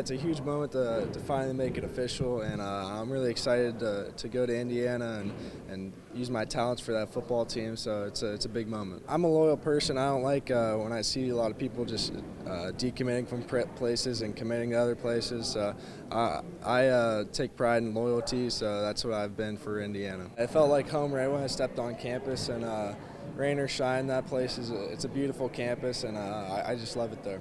It's a huge moment to, to finally make it official, and uh, I'm really excited to, to go to Indiana and, and use my talents for that football team. So it's a, it's a big moment. I'm a loyal person. I don't like uh, when I see a lot of people just uh, decommitting from places and committing to other places. Uh, I, I take pride in loyalty, so that's what I've been for Indiana. It felt like home right when I stepped on campus, and uh, rain or shine, that place is a, it's a beautiful campus, and uh, I, I just love it there.